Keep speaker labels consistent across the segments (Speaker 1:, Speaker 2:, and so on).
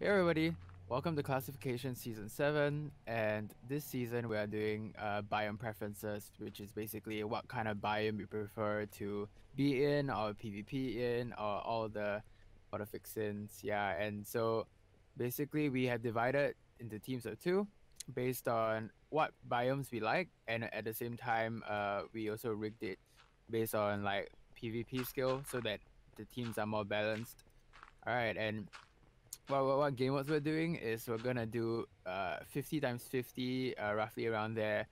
Speaker 1: Hey everybody, welcome to Classification Season 7 and this season we are doing uh, biome preferences which is basically what kind of biome you prefer to be in or PvP in or all the all fixins, yeah and so basically we have divided into teams of two based on what biomes we like and at the same time uh, we also rigged it based on like PvP skill so that the teams are more balanced. Alright and what, what, what game what we're doing is we're gonna do uh 50 times 50 uh, roughly around there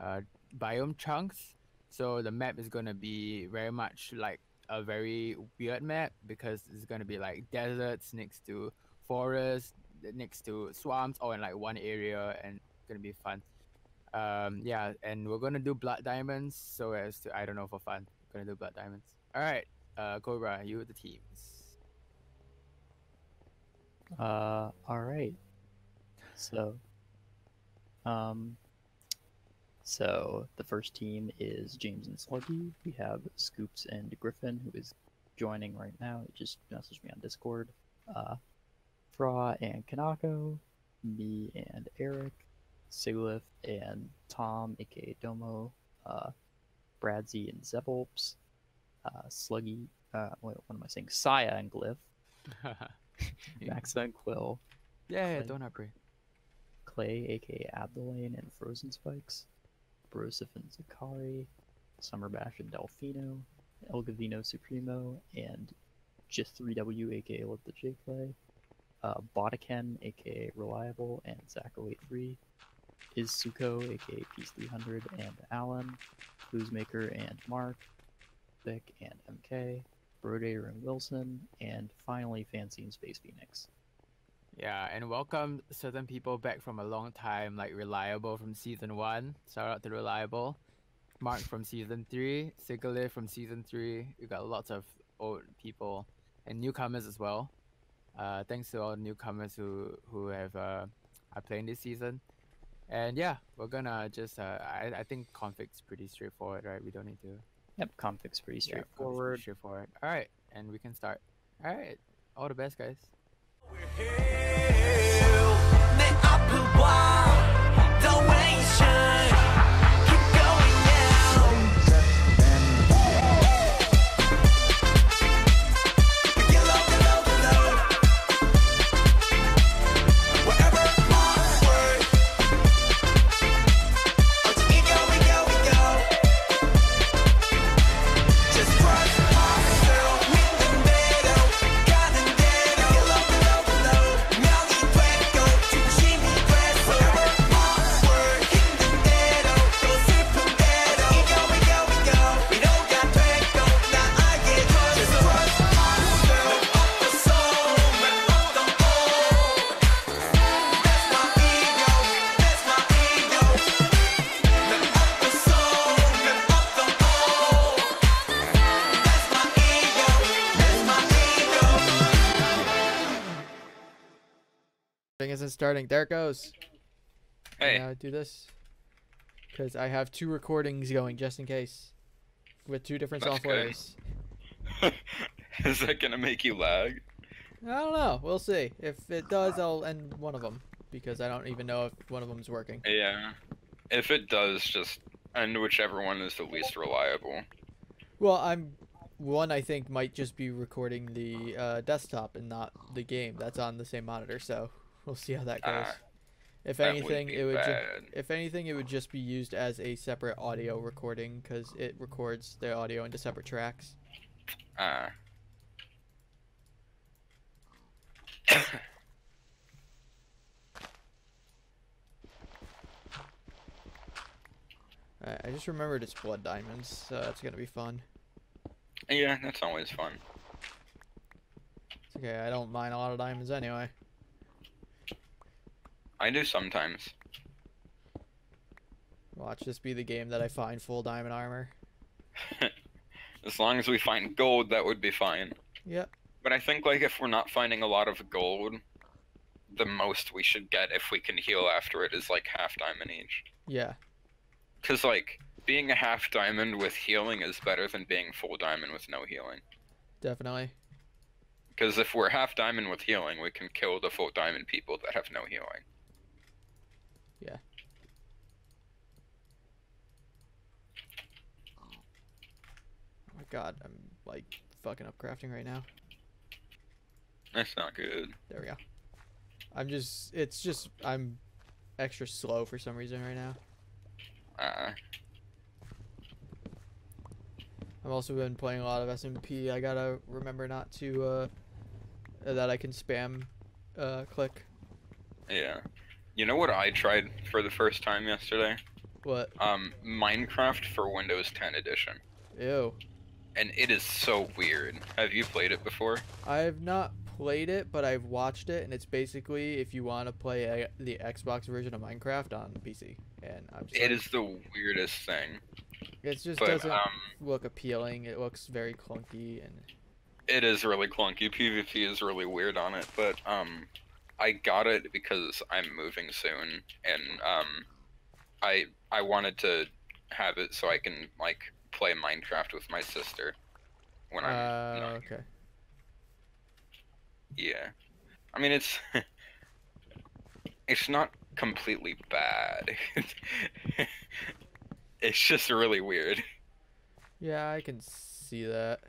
Speaker 1: uh biome chunks. So the map is gonna be very much like a very weird map because it's gonna be like deserts next to forests next to swamps all in like one area and gonna be fun. Um yeah and we're gonna do blood diamonds so as to i don't know for fun. We're gonna do blood diamonds. All right uh cobra you with the teams
Speaker 2: Uh, all right. So, um, so the first team is James and Sluggy. We have Scoops and Griffin, who is joining right now. He just messaged me on Discord. Uh, Fra and Kanako, me and Eric, Siglith and Tom, aka Domo, uh, Bradsy and Zebulps, uh, Sluggy, uh, what, what am I saying? Saya and Glyph, Maxa and Quill,
Speaker 1: yeah, yeah
Speaker 2: Like-
Speaker 1: don't hurry
Speaker 2: Clay, aka Abdelane and Frozen Spikes, Brosif and Zakari, Summerbash and Delfino, El Gavino Supremo, and just 3W, aka Live the J Play. uh, Botaken, aka Reliable, and Zach083, Izuko, aka Peace 300, and Alan, Bluesmaker and Mark, Vic and MK, Brodator and Wilson, and finally Fancy Space Phoenix.
Speaker 1: Yeah, and welcome certain people back from a long time, like Reliable from season one. Shout out to Reliable. Mark from season three, Sigalith from season three. We got lots of old people and newcomers as well. Uh, thanks to all newcomers who who have uh, are playing this season. And yeah, we're gonna just uh, I I think config's pretty straightforward, right? We don't need to
Speaker 2: Yep, config's pretty
Speaker 1: yeah,
Speaker 2: straightforward.
Speaker 1: straightforward. All right, and we can start. All right, all the best, guys.
Speaker 3: Starting. There it goes.
Speaker 4: Hey,
Speaker 3: Now do this. Because I have two recordings going just in case. With two different
Speaker 4: That's
Speaker 3: softwares.
Speaker 4: is that gonna make you lag?
Speaker 3: I don't know. We'll see. If it does, I'll end one of them. Because I don't even know if one of them's working.
Speaker 4: Yeah. If it does, just end whichever one is the least reliable.
Speaker 3: Well, I'm. One I think might just be recording the uh, desktop and not the game that's on the same monitor. So we'll see how that goes.
Speaker 4: Ah,
Speaker 3: if
Speaker 4: that
Speaker 3: anything,
Speaker 4: be
Speaker 3: it would. Ju- if anything, it would just be used as a separate audio recording because it records the audio into separate tracks.
Speaker 4: Ah.
Speaker 3: I I just remembered it's blood diamonds, so that's gonna be fun.
Speaker 4: yeah, that's always fun.
Speaker 3: It's okay, I don't mind a lot of diamonds anyway.
Speaker 4: I do sometimes.
Speaker 3: Watch this be the game that I find full diamond armor.
Speaker 4: As long as we find gold, that would be fine.
Speaker 3: Yep.
Speaker 4: But I think like if we're not finding a lot of gold, the most we should get if we can heal after it is like half diamond each.
Speaker 3: Yeah.
Speaker 4: Cause like being a half diamond with healing is better than being full diamond with no healing.
Speaker 3: Definitely.
Speaker 4: Because if we're half diamond with healing, we can kill the full diamond people that have no healing.
Speaker 3: Oh my god, I'm like fucking up crafting right now.
Speaker 4: That's not good.
Speaker 3: There we go. I'm just, it's just, I'm extra slow for some reason right now.
Speaker 4: Uh,
Speaker 3: I've also been playing a lot of SMP. I gotta remember not to, uh, that I can spam, uh, click.
Speaker 4: yeah. You know what I tried for the first time yesterday?
Speaker 3: What?
Speaker 4: Um, Minecraft for Windows 10 edition.
Speaker 3: Ew.
Speaker 4: And it is so weird. Have you played it before?
Speaker 3: I've not played it, but I've watched it, and it's basically if you want to play a, the Xbox version of Minecraft on PC. And I'm
Speaker 4: It is the weirdest thing.
Speaker 3: it just
Speaker 4: But
Speaker 3: doesn't
Speaker 4: um,
Speaker 3: look appealing. It looks very clunky, and
Speaker 4: it is really clunky. PvP is really weird on it, but um, I got it because I'm moving soon, and um, I I wanted to have it so I can like play Minecraft with my sister when I'm
Speaker 3: uh, okay.
Speaker 4: Yeah. I mean it's it's not completely bad. it's just really weird.
Speaker 3: Yeah, I can see that.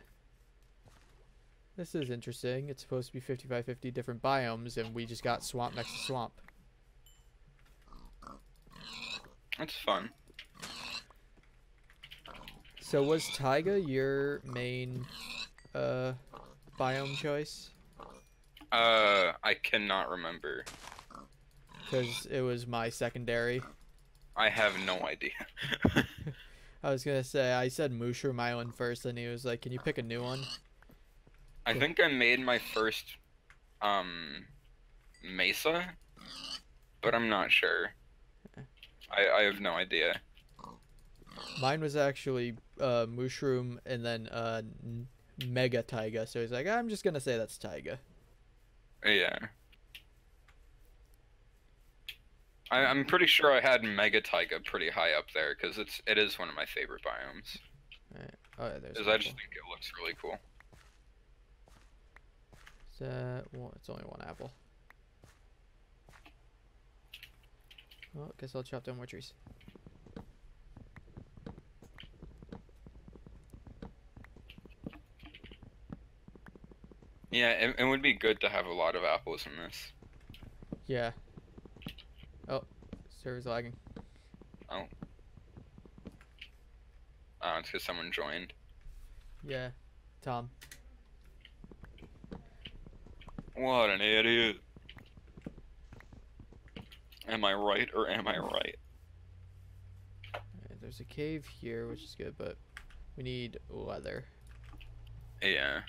Speaker 3: This is interesting. It's supposed to be 55-50 different biomes, and we just got swamp next to swamp.
Speaker 4: It's fun.
Speaker 3: So was Taiga your main uh biome choice?
Speaker 4: Uh I cannot remember.
Speaker 3: Because it was my secondary.
Speaker 4: I have no idea.
Speaker 3: I was gonna say I said Mushroom Island first, and he was like, "Can you pick a new one?"
Speaker 4: I think I made my first um Mesa, but I'm not sure. I I have no idea.
Speaker 3: Mine was actually uh, Mushroom and then uh, Mega Taiga. So he's like, "I'm just gonna say that's Taiga."
Speaker 4: Yeah. I, I'm pretty sure I had Mega Taiga pretty high up there because it's it is one of my favorite biomes.
Speaker 3: Oh, yeah, there's.
Speaker 4: Because I just think it looks really cool.
Speaker 3: It's, uh, well, it's only one apple. Well, guess I'll chop down more trees.
Speaker 4: Yeah, it, it would be good to have a lot of apples in this.
Speaker 3: Yeah. Oh, server's lagging.
Speaker 4: Uh, it's because someone joined.
Speaker 3: Yeah, Tom.
Speaker 4: What an idiot. Am I right or am I right?
Speaker 3: There's a cave here, which is good, but we need leather.
Speaker 4: Yeah.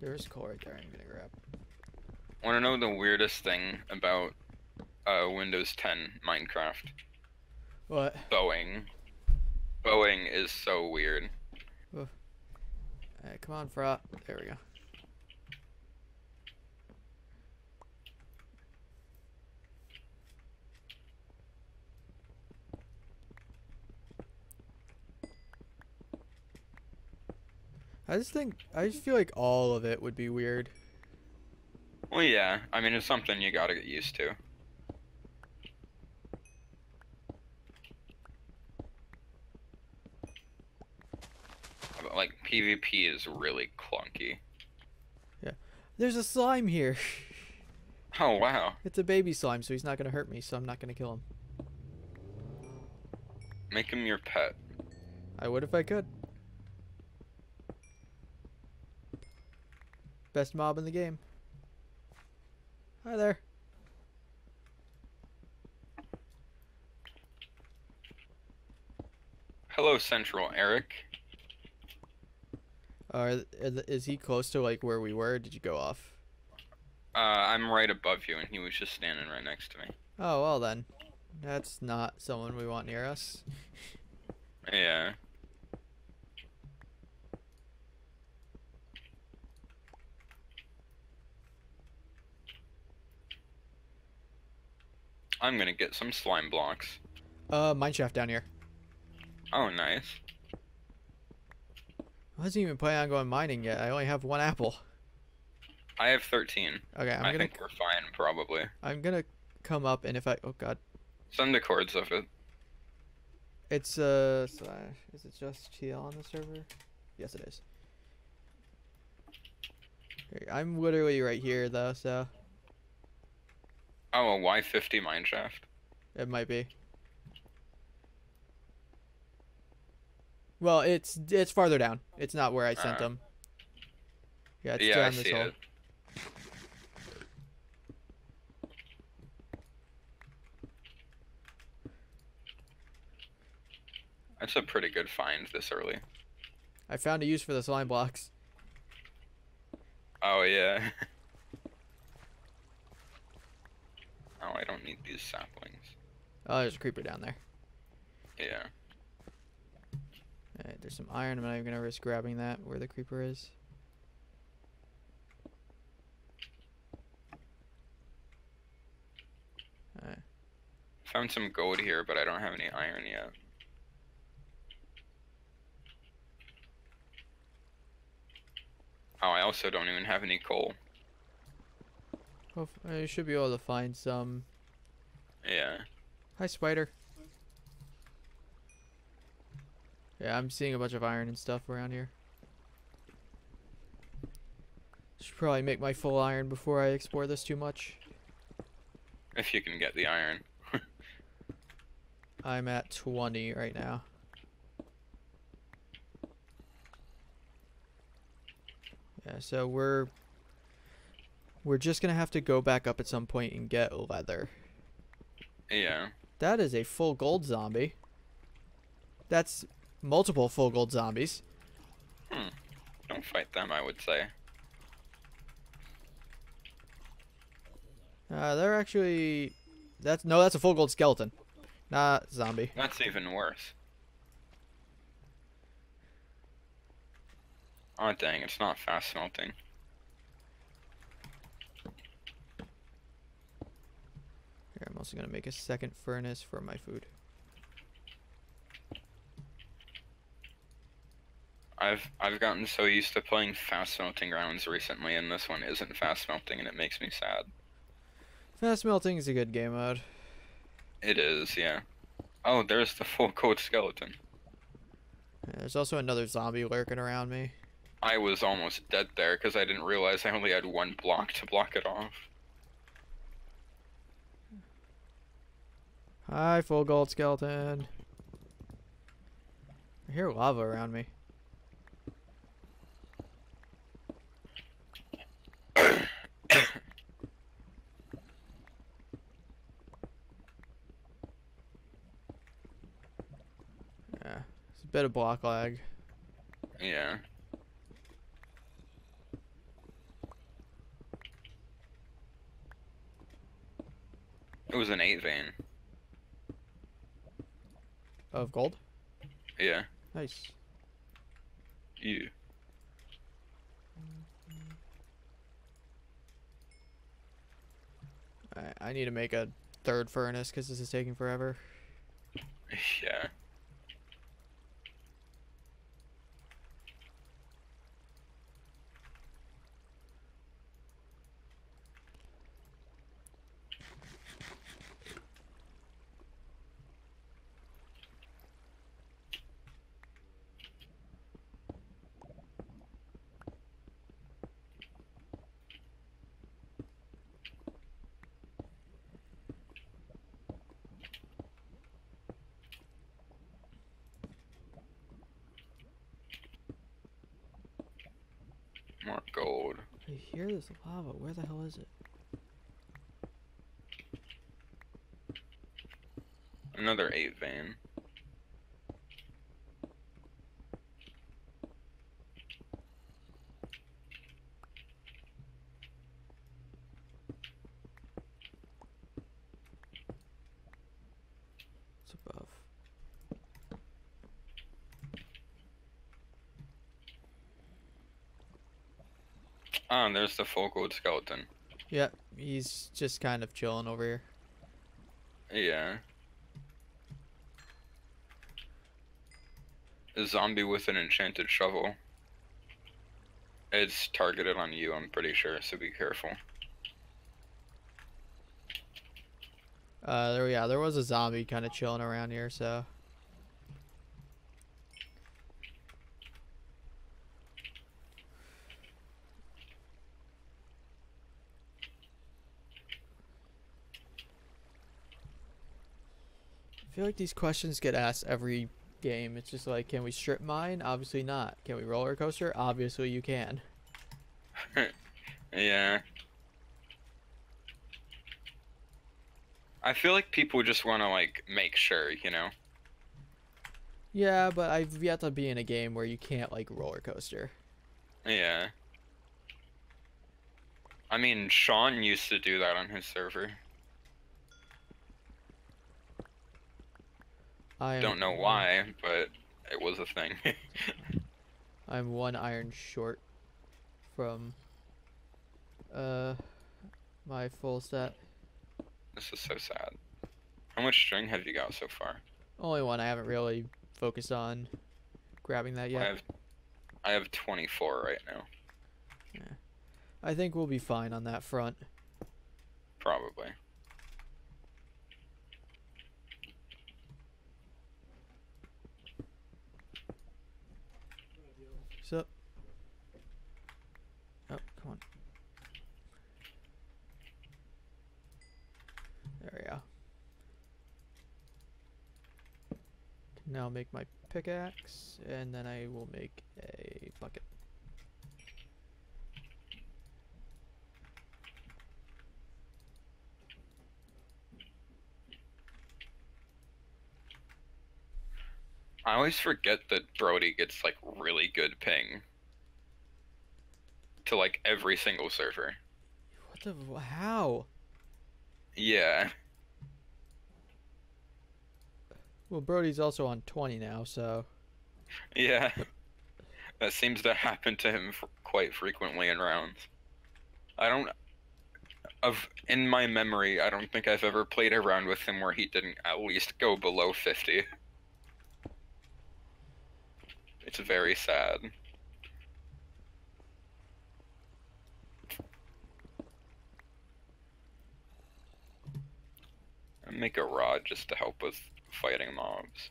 Speaker 3: There's coal right there. I'm gonna grab.
Speaker 4: Want to know the weirdest thing about uh, Windows 10 Minecraft?
Speaker 3: What?
Speaker 4: Bowing. Bowing is so weird.
Speaker 3: Alright, come on, Fra. There we go. I just think I just feel like all of it would be weird.
Speaker 4: Well, yeah. I mean, it's something you gotta get used to. But, like, PvP is really clunky. Yeah.
Speaker 3: There's a slime here.
Speaker 4: Oh, wow.
Speaker 3: It's a baby slime, so he's not gonna hurt me, so I'm not gonna kill him.
Speaker 4: Make him your pet.
Speaker 3: I would if I could. Best mob in the game. Hi there.
Speaker 4: Hello, Central Eric.
Speaker 3: Uh, is he close to like where we were? Did you go off?
Speaker 4: Uh, I'm right above you, and he was just standing right next to me.
Speaker 3: Oh well then, that's not someone we want near us.
Speaker 4: Yeah. I'm gonna get some slime blocks.
Speaker 3: Uh, mineshaft down here.
Speaker 4: Oh, nice.
Speaker 3: I wasn't even planning on going mining yet. I only have one apple.
Speaker 4: I have 13.
Speaker 3: Okay, I'm
Speaker 4: i
Speaker 3: gonna
Speaker 4: think we're fine, probably.
Speaker 3: I'm gonna come up and if I oh god,
Speaker 4: Send the chords of it.
Speaker 3: it's uh slash. Is it just TL on the server? Yes, it is. I'm literally right here though, so
Speaker 4: Oh, a Y50 mineshaft.
Speaker 3: it might be. Well, it's it's farther down. It's not where I sent
Speaker 4: Uh,
Speaker 3: them. Yeah, it's
Speaker 4: yeah, I
Speaker 3: this
Speaker 4: see
Speaker 3: hole.
Speaker 4: it. That's a pretty good find this early.
Speaker 3: I found a use for the slime blocks.
Speaker 4: Oh yeah. oh, I don't need these saplings.
Speaker 3: Oh, there's a creeper down there.
Speaker 4: Yeah.
Speaker 3: Alright, there's some iron. I'm not even gonna risk grabbing that where the creeper is. Alright.
Speaker 4: Found some gold here, but I don't have any iron yet. Oh, I also don't even have any coal.
Speaker 3: Well, f- I should be able to find some.
Speaker 4: Yeah.
Speaker 3: Hi, spider. Yeah, I'm seeing a bunch of iron and stuff around here. Should probably make my full iron before I explore this too much.
Speaker 4: If you can get the iron.
Speaker 3: I'm at 20 right now. Yeah, so we're we're just gonna have to go back up at some point and get leather.
Speaker 4: Yeah.
Speaker 3: That is a full gold zombie. That's multiple full gold zombies.
Speaker 4: Don't fight them, I would say.
Speaker 3: Uh, they're actually that's no, that's a full gold skeleton, not zombie.
Speaker 4: That's even worse. Oh dang, it's not fast smelting.
Speaker 3: Here, I'm also gonna make a second furnace for my food.
Speaker 4: I've I've gotten so used to playing fast smelting rounds recently, and this one isn't fast smelting, and it makes me sad.
Speaker 3: Fast smelting is a good game mode.
Speaker 4: It is, yeah. Oh, there's the full coat skeleton.
Speaker 3: Yeah, there's also another zombie lurking around me.
Speaker 4: I was almost dead there because I didn't realize I only had one block to block it off.
Speaker 3: Hi, full gold skeleton. I hear lava around me. Yeah, it's a bit of block lag.
Speaker 4: Yeah. It was an eight vein.
Speaker 3: Of gold?
Speaker 4: Yeah.
Speaker 3: Nice.
Speaker 4: You.
Speaker 3: I need to make a third furnace because this is taking forever.
Speaker 4: Yeah. More gold.
Speaker 3: I hear this lava. Where the hell is it?
Speaker 4: Another eight vein.
Speaker 3: It's above.
Speaker 4: There's the full gold skeleton.
Speaker 3: Yep, he's just kind of chilling over here.
Speaker 4: Yeah. a zombie with an enchanted shovel. It's targeted on you, I'm pretty sure, so be careful.
Speaker 3: Uh, there, we yeah, there was a zombie kind of chilling around here, so. Feel like these questions get asked every game. It's just like, can we strip mine? Obviously not. Can we roller coaster? Obviously you can.
Speaker 4: Yeah. I feel like people just want to like make sure, you know.
Speaker 3: Yeah, but I've yet to be in a game where you can't like roller coaster.
Speaker 4: Yeah. I mean, Sean used to do that on his server.
Speaker 3: I
Speaker 4: Don't know why, but it was a thing.
Speaker 3: I'm one iron short from uh my full set.
Speaker 4: this is so sad. How much string have you got so far?
Speaker 3: Only one I haven't really focused on grabbing that yet.
Speaker 4: I have I have 24 right now, Yeah.
Speaker 3: I think we'll be fine on that front.
Speaker 4: probably.
Speaker 3: So Oh, come on. There we go. Now make my pickaxe and then I will make a bucket.
Speaker 4: I always forget that Brody gets like really good ping to like every single server.
Speaker 3: What the how?
Speaker 4: Yeah.
Speaker 3: Well, Brody's also on 20 now, so
Speaker 4: Yeah. That seems to happen to him quite frequently in rounds. I don't of in my memory, I don't think I've ever played a round with him where he didn't at least go below 50. It's very sad. I make a rod just to help with fighting mobs.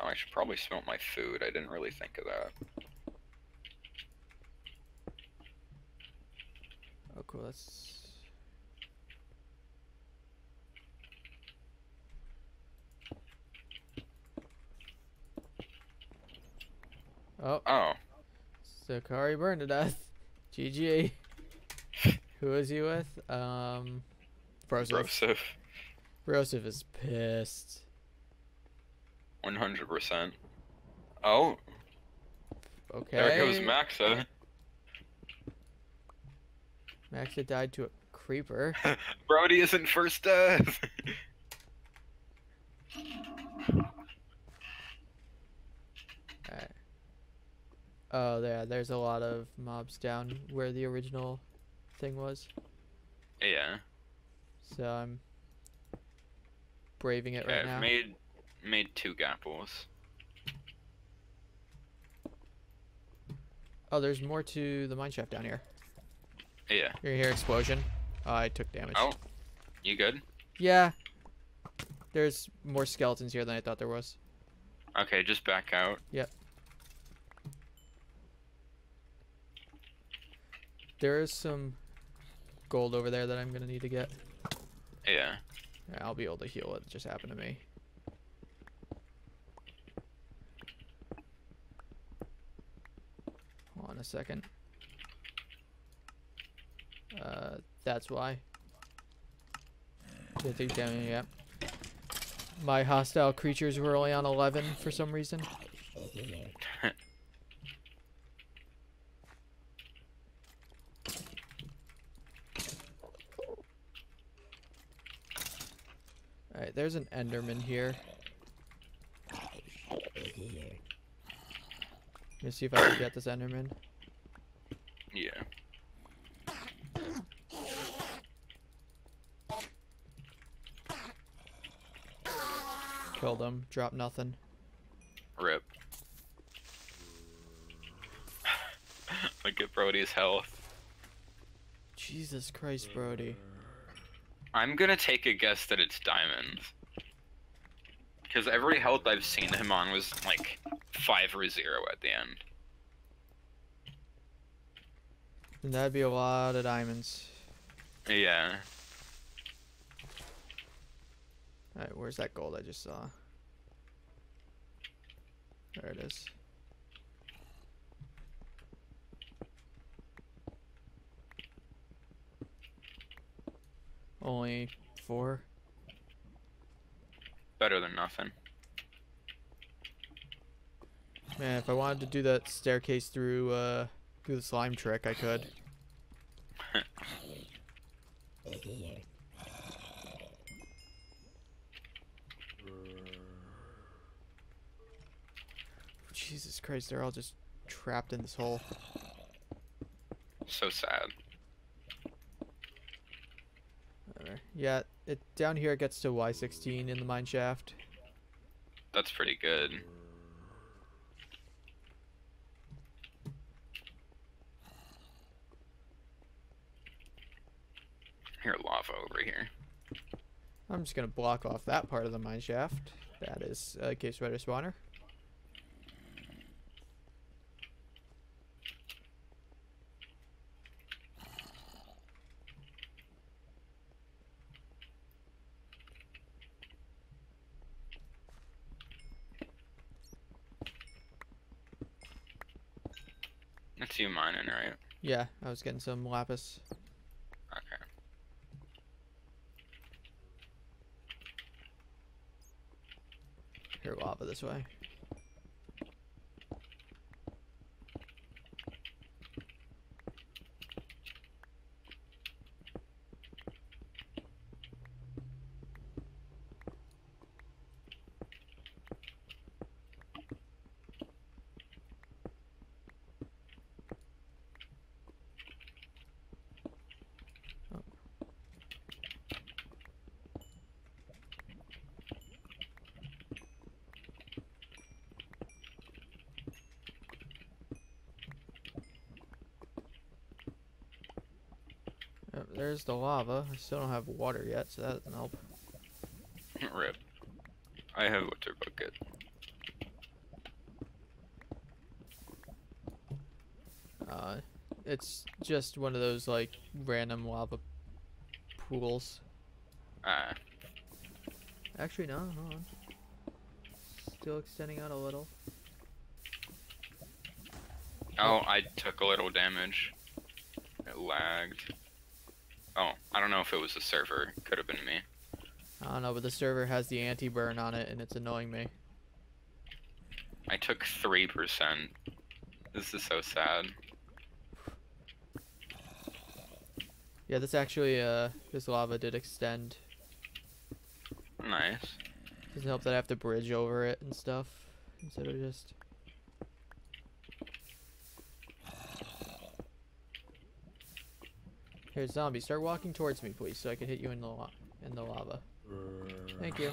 Speaker 4: Oh, I should probably smelt my food. I didn't really think of that.
Speaker 3: oh cool. That's Oh,
Speaker 4: Oh,
Speaker 3: Sakari burned to death. GG. Who is he with? Um, Broseph.
Speaker 4: Broseph.
Speaker 3: Broseph is pissed.
Speaker 4: 100%. Oh,
Speaker 3: Okay.
Speaker 4: there goes Maxa.
Speaker 3: Maxa died to a creeper.
Speaker 4: Brody isn't first death.
Speaker 3: Alright. Oh, yeah, there's a lot of mobs down where the original thing was.
Speaker 4: yeah.
Speaker 3: So I'm braving it right
Speaker 4: I've
Speaker 3: now.
Speaker 4: made made two gapples.
Speaker 3: Oh, there's more to the mine shaft down here.
Speaker 4: Yeah.
Speaker 3: You hear explosion? Oh, I took damage.
Speaker 4: Oh, you good?
Speaker 3: Yeah. There's more skeletons here than I thought there was.
Speaker 4: Okay, just back out. Yep.
Speaker 3: There is some gold over there that I'm gonna need to get.
Speaker 4: Yeah.
Speaker 3: Yeah, I'll be able to heal what just happened to me. Hold on a second. Uh, that's why. Didn't take damage yet. My hostile creatures were only on 11 for some reason. Alright, there's an Enderman here. Let me see if I can get this Enderman.
Speaker 4: Yeah.
Speaker 3: Killed him. Dropped nothing.
Speaker 4: Rip. Look at Brody's health.
Speaker 3: Jesus Christ, Brody.
Speaker 4: I'm gonna take a guess that it's diamonds. Because every health I've seen him on was like 5 or 0 at the end.
Speaker 3: And that'd be a lot of diamonds.
Speaker 4: Yeah.
Speaker 3: Alright, where's that gold I just saw? There it is. Only four.
Speaker 4: Better than nothing.
Speaker 3: Man, if I wanted to do that staircase through uh through the slime trick, I could. Jesus Christ, they're all just trapped in this hole.
Speaker 4: So sad.
Speaker 3: Yeah, it down here it gets to Y16 in the mine shaft.
Speaker 4: That's pretty good. Here, lava over here.
Speaker 3: I'm just gonna block off that part of the mine shaft. That is uh, case spawner.
Speaker 4: That's you mining, right?
Speaker 3: Yeah, I was getting some lapis.
Speaker 4: Okay.
Speaker 3: Here, lava this way. There's the lava. I still don't have water yet, so that doesn't help.
Speaker 4: Rip. I have water bucket.
Speaker 3: Uh, it's just one of those like random lava pools.
Speaker 4: Ah,
Speaker 3: Actually, no, hold on. Still extending out a little.
Speaker 4: oh, I took a little damage. It lagged. Oh, I don't know if it was the server. Could have been me.
Speaker 3: I don't know, but the server has the anti-burn on it, and it's annoying me.
Speaker 4: I took 3%. This is so sad.
Speaker 3: Yeah, this actually, uh, this lava did extend.
Speaker 4: Nice.
Speaker 3: Doesn't help that I have to bridge over it and stuff instead of just. Here, zombie, start walking towards me, please, so I can hit you in the in the lava. Thank you.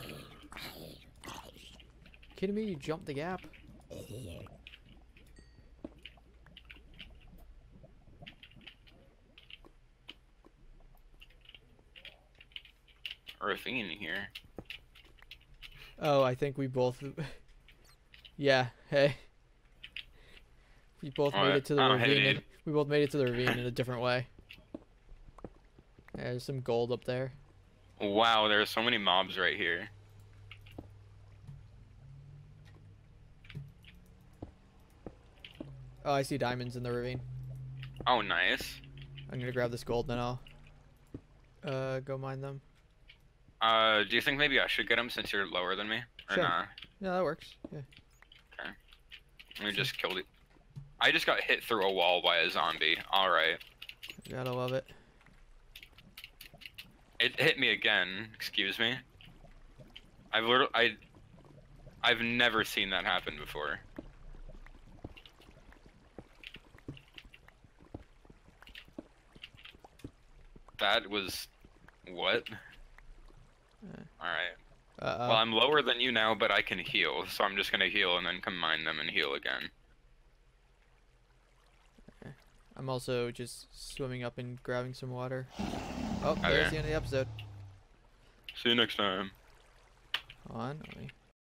Speaker 3: Kidding me? You jumped the gap.
Speaker 4: Ravine here.
Speaker 3: Oh, I think we both. yeah. Hey. We both made
Speaker 4: Alright,
Speaker 3: it to the
Speaker 4: hey,
Speaker 3: ravine. in- we both made it to the ravine in a different way. There's some gold up there.
Speaker 4: Wow, there are so many mobs right here.
Speaker 3: Oh, I see diamonds in the ravine.
Speaker 4: Oh, nice.
Speaker 3: I'm gonna grab this gold, then I'll uh go mine them.
Speaker 4: Uh, do you think maybe I should get them since you're lower than me? Or
Speaker 3: Sure.
Speaker 4: nah?
Speaker 3: Yeah, that works. Yeah.
Speaker 4: Let me just killed it. I just got hit through a wall by a zombie. Alright.
Speaker 3: Gotta love it.
Speaker 4: It hit me again. Excuse me. I've literally, I, I've never seen that happen before. That was, what?
Speaker 3: Uh,
Speaker 4: All right.
Speaker 3: Uh.
Speaker 4: Well, I'm lower than you now, but I can heal, so I'm just gonna heal and then combine them and heal again.
Speaker 3: I'm also just swimming up and grabbing some water. Oh,
Speaker 4: okay.
Speaker 3: there's the end of the episode.
Speaker 4: See you next time.
Speaker 3: On.